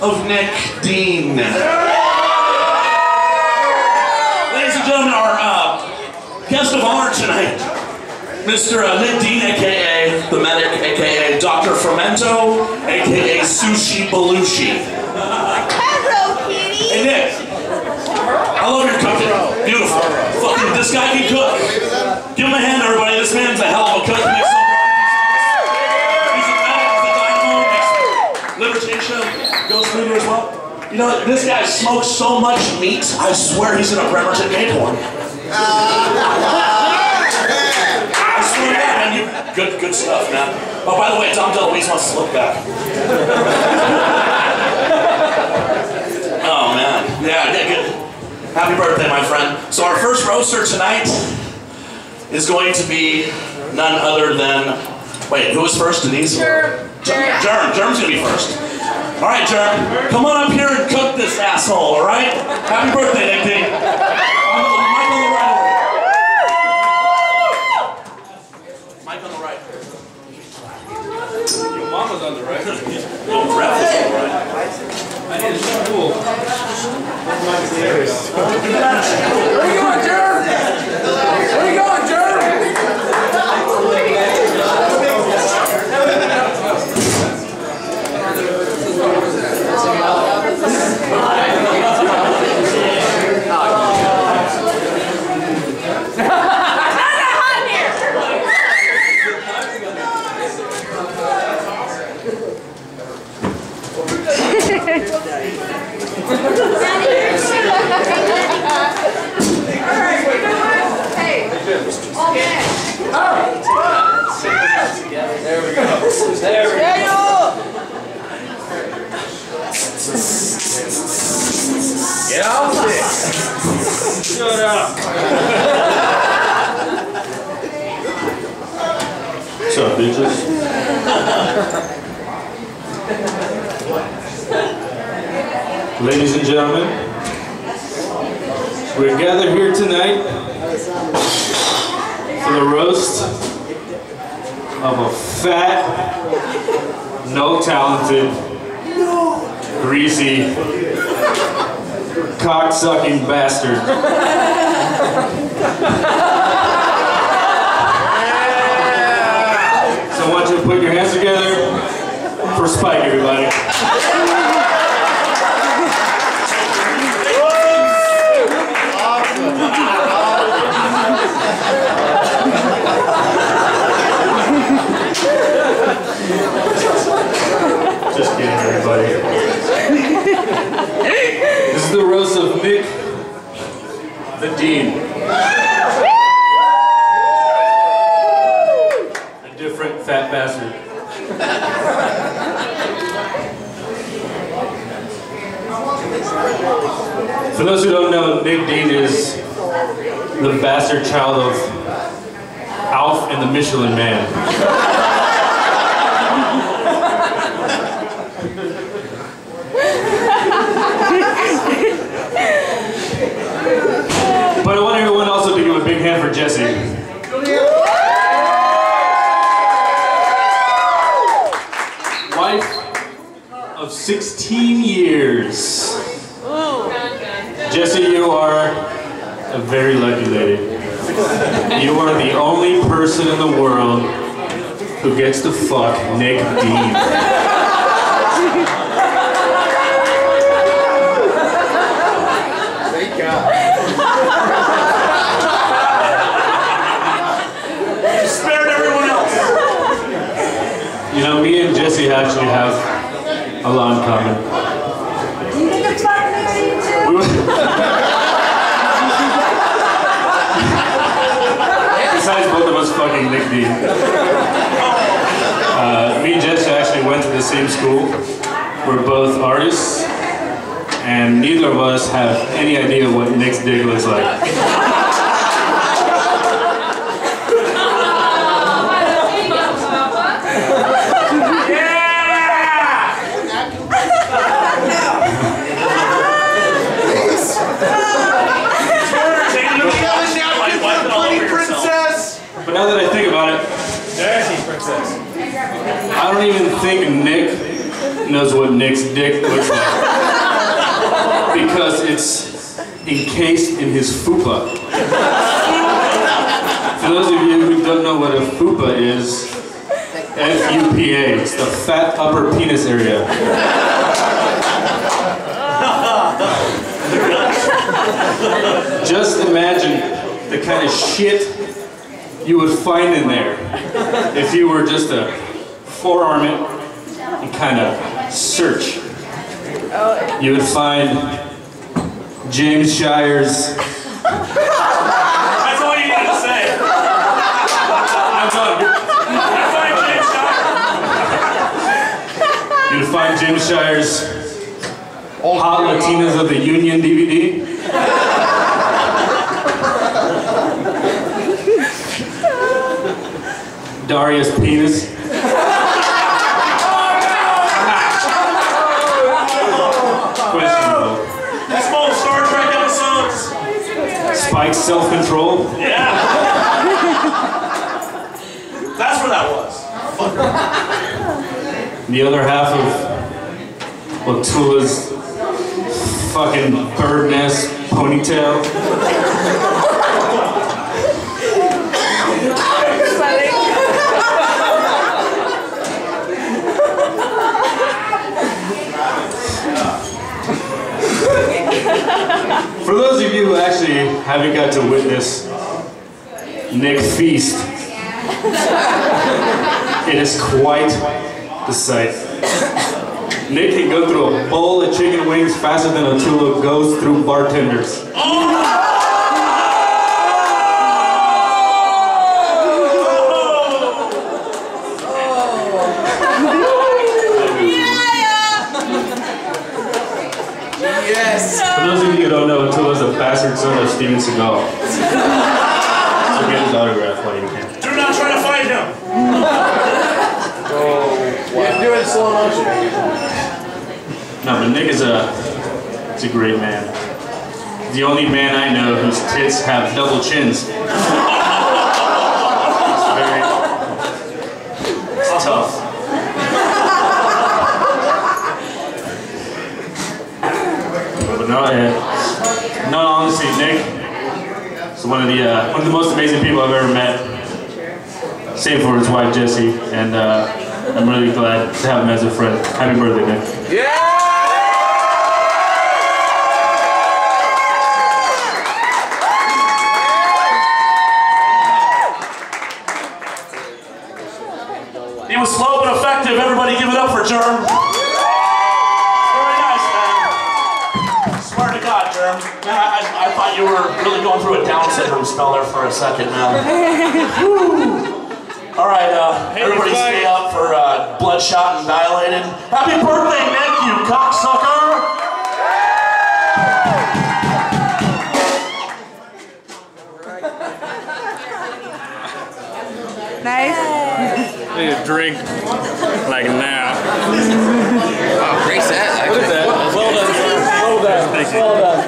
of Nick Dean. Ladies and gentlemen, our uh, guest of honor tonight, Mr. Uh, Nick Dean, aka the medic, aka Dr. Fermento, aka Sushi Belushi. Hello, kitty. Hey Nick, I love your cooking. Beautiful. Fucking, this guy can cook. You know, this guy smokes so much meat, I swear he's in a Bremerton gay porn. I swear to God, man, you, good, good stuff, man. Oh, by the way, Tom DeLuise wants to look back. Oh man, yeah, yeah, good. Happy birthday, my friend. So our first roaster tonight is going to be none other than. Wait, who was first, Denise? Germ. Germ. Germ. Germ's gonna be first. All right, Germ, come on up here and cook this asshole. All right? Happy birthday, Nick Mike on the right. Mike on the right. Your mama's on the right. Little breath is on right. I need a stool. Where you going, Germ? Where you going, Germ? Get out there. Shut up. Up? Ladies and gentlemen, we're gathered here tonight for the roast of a fat, no talented, greasy, cock-sucking bastard. So I want you to put your hands together for Spike, everybody. Is the roast of Nick, the Dean. A different fat bastard. For those who don't know, Nick Dean is the bastard child of Alf and the Michelin Man. But I want everyone also to give a big hand for Jesse. Wife of 16 years. Jesse, you are a very lucky lady. You are the only person in the world who gets to fuck Nick Dean. You know, me and Jesse actually have a lot in common. Do you think fun to see you too? Besides both of us fucking Nick Dean. Uh, me and Jesse actually went to the same school. We're both artists, and neither of us have any idea what Nick's dick looks like. Taking the like wiping all over yourself. But now that I I don't even think Nick knows what Nick's dick looks like. Because it's encased in his fupa. For those of you who don't know what a fupa is, F-U-P-A, it's the fat upper penis area. Just imagine the kind of shit you would find in there if you were just to forearm it and kind of search. You would find James Shire's. That's all you need to say. I'm done. That's why James Shire. You'd find James Shire's Hot Latinas of the Union DVD. Darius Penis. Questionable. These old Star Trek episodes. Spike self control. Yeah. That's where that was. The other half of Latula's fucking bird nest ponytail. For those of you who actually haven't got to witness Nick Feast, it is quite the sight. Nick can go through a bowl of chicken wings faster than a tulip goes through bartenders. Yes. For those of you who don't know, bastard son of Steven Seagal. So get his autograph while you can. Do not try to fight him. Oh, he's doing slow motion. No, but Nick is a, is a great man. The only man I know whose tits have double chins. It's very, it's tough. But no, uh, no, honestly, Nick is one of the uh, one of the most amazing people I've ever met. Save for his wife Jessie, and uh, I'm really glad to have him as a friend. Happy birthday, Nick. Yeah. He was slow but effective. Everybody give it up for Germ. To Man, I, I, I thought you were really going through a Down syndrome spell there for a second, man. All right, uh, everybody stay up for uh, Bloodshot and Dilated. Happy birthday, Nick, you cocksucker! Nice. Need a drink like now. Wow, great set. Actually. Well done. Well done. Thank you.